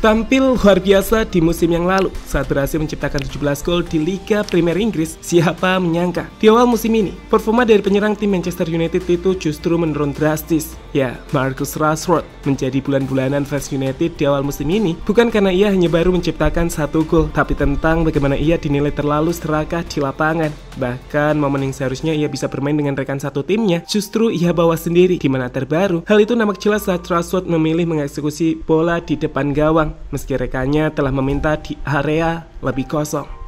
Tampil luar biasa di musim yang lalu saat berhasil menciptakan 17 gol di Liga Premier Inggris, siapa menyangka di awal musim ini performa dari penyerang tim Manchester United itu justru menurun drastis. Ya, Marcus Rashford menjadi bulan-bulanan fans United di awal musim ini bukan karena ia hanya baru menciptakan satu gol, tapi tentang bagaimana ia dinilai terlalu serakah di lapangan. Bahkan momen yang seharusnya ia bisa bermain dengan rekan satu timnya, justru ia bawa sendiri. Di mana terbaru, hal itu nampak jelas saat Rashford memilih mengeksekusi bola di depan gawang meski rekannya telah meminta di area lebih kosong.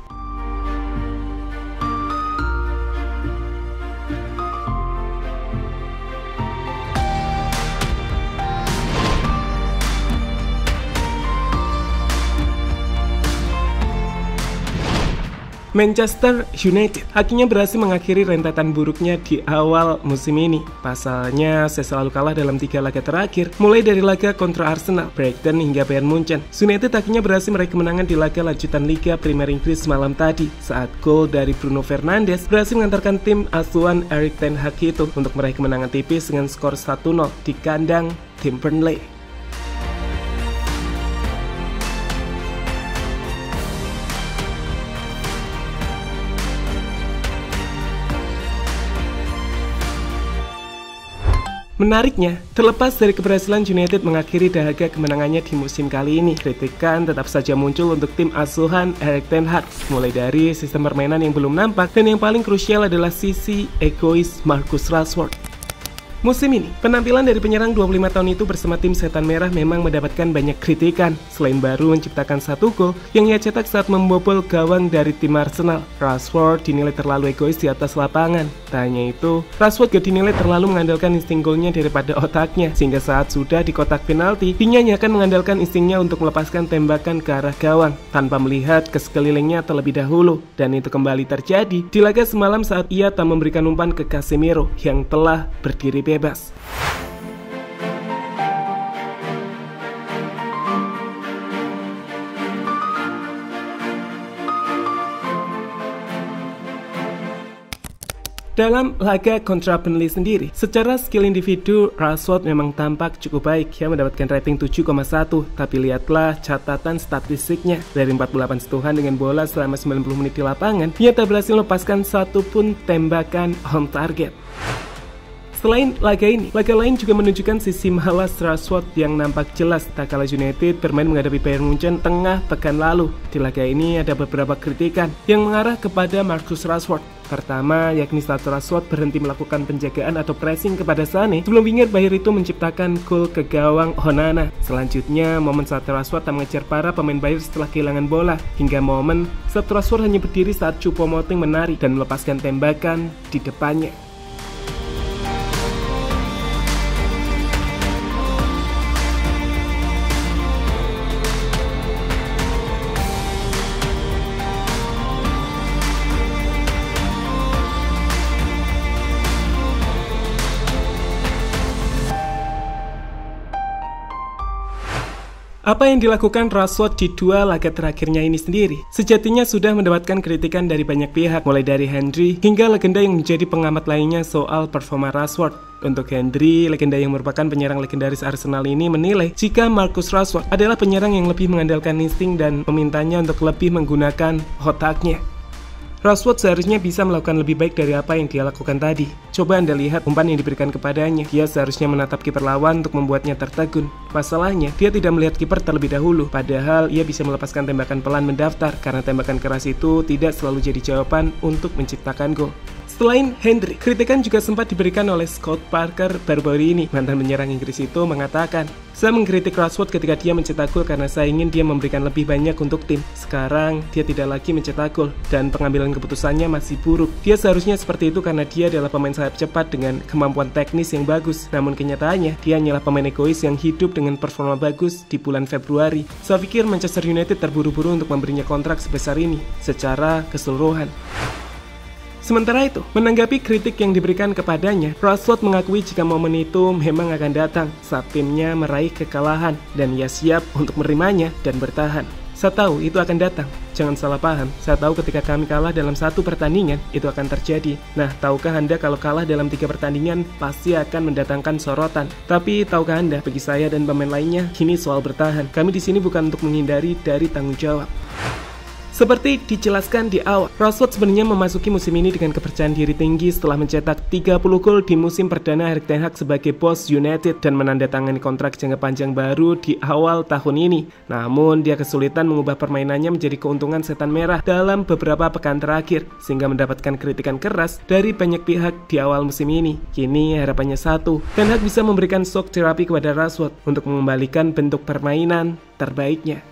Manchester United akhirnya berhasil mengakhiri rentetan buruknya di awal musim ini. Pasalnya, saya selalu kalah dalam tiga laga terakhir, mulai dari laga kontra Arsenal, Brighton hingga Bayern Munchen. United akhirnya berhasil meraih kemenangan di laga lanjutan Liga Premier Inggris malam tadi, saat gol dari Bruno Fernandes berhasil mengantarkan tim asuhan Erik Ten Hag itu untuk meraih kemenangan tipis dengan skor 1-0 di kandang tim Burnley. Menariknya, terlepas dari keberhasilan United mengakhiri dahaga kemenangannya di musim kali ini, kritikan tetap saja muncul untuk tim asuhan Erik Ten Hag, mulai dari sistem permainan yang belum nampak dan yang paling krusial adalah sisi egois Marcus Rashford. Musim ini, penampilan dari penyerang 25 tahun itu bersama tim Setan Merah memang mendapatkan banyak kritikan. Selain baru menciptakan satu gol yang ia cetak saat membobol gawang dari tim Arsenal, Rashford dinilai terlalu egois di atas lapangan. Tak hanya itu, Rashford juga dinilai terlalu mengandalkan insting golnya daripada otaknya, sehingga saat sudah di kotak penalti, hanya akan mengandalkan instingnya untuk melepaskan tembakan ke arah gawang, tanpa melihat ke sekelilingnya terlebih dahulu. Dan itu kembali terjadi di laga semalam saat ia tak memberikan umpan ke Casemiro yang telah berdiri bebas. Dalam laga kontra Burnley sendiri, secara skill individu, Rashford memang tampak cukup baik ya mendapatkan rating 7,1 tapi lihatlah catatan statistiknya dari 48 sentuhan dengan bola selama 90 menit di lapangan ia tak berhasil melepaskan satu pun tembakan on target. Selain laga ini, laga lain juga menunjukkan sisi malas Rashford yang nampak jelas tak kalah United bermain menghadapi Bayern Munchen tengah pekan lalu. Di laga ini ada beberapa kritikan yang mengarah kepada Marcus Rashford. Pertama, yakni saat Rashford berhenti melakukan penjagaan atau pressing kepada Sane sebelum winger Bayern itu menciptakan gol ke gawang Honana. Selanjutnya, momen saat Rashford tak mengejar para pemain Bayern setelah kehilangan bola, hingga momen saat Rashford hanya berdiri saat Choupo-Moting menari dan melepaskan tembakan di depannya. Apa yang dilakukan Rashford di dua laga terakhirnya ini sendiri sejatinya sudah mendapatkan kritikan dari banyak pihak mulai dari Henry hingga legenda yang menjadi pengamat lainnya soal performa Rashford. Untuk Henry, legenda yang merupakan penyerang legendaris Arsenal ini menilai jika Marcus Rashford adalah penyerang yang lebih mengandalkan insting dan memintanya untuk lebih menggunakan otaknya. Rashford seharusnya bisa melakukan lebih baik dari apa yang dia lakukan tadi. Coba Anda lihat umpan yang diberikan kepadanya. Dia seharusnya menatap kiper lawan untuk membuatnya tertegun. Masalahnya, dia tidak melihat kiper terlebih dahulu. Padahal ia bisa melepaskan tembakan pelan mendaftar karena tembakan keras itu tidak selalu jadi jawaban untuk menciptakan gol. Selain Hendry, kritikan juga sempat diberikan oleh Scott Parker baru-baru ini. Mantan menyerang Inggris itu mengatakan, saya mengkritik Rashford ketika dia mencetak gol karena saya ingin dia memberikan lebih banyak untuk tim. Sekarang, dia tidak lagi mencetak gol dan pengambilan keputusannya masih buruk. Dia seharusnya seperti itu karena dia adalah pemain sayap cepat dengan kemampuan teknis yang bagus. Namun kenyataannya, dia hanyalah pemain egois yang hidup dengan performa bagus di bulan Februari. Saya pikir Manchester United terburu-buru untuk memberinya kontrak sebesar ini secara keseluruhan. Sementara itu, menanggapi kritik yang diberikan kepadanya, Rashford mengakui jika momen itu memang akan datang saat timnya meraih kekalahan dan ia siap untuk menerimanya dan bertahan. Saya tahu itu akan datang. Jangan salah paham, saya tahu ketika kami kalah dalam satu pertandingan, itu akan terjadi. Nah, tahukah Anda kalau kalah dalam tiga pertandingan, pasti akan mendatangkan sorotan. Tapi, tahukah Anda, bagi saya dan pemain lainnya, kini soal bertahan. Kami di sini bukan untuk menghindari dari tanggung jawab. Seperti dijelaskan di awal, Rashford sebenarnya memasuki musim ini dengan kepercayaan diri tinggi setelah mencetak 30 gol di musim perdana Erik Ten Hag sebagai bos United dan menandatangani kontrak jangka panjang baru di awal tahun ini. Namun, dia kesulitan mengubah permainannya menjadi keuntungan setan merah dalam beberapa pekan terakhir, sehingga mendapatkan kritikan keras dari banyak pihak di awal musim ini. Kini harapannya satu, Ten Hag bisa memberikan shock terapi kepada Rashford untuk mengembalikan bentuk permainan terbaiknya.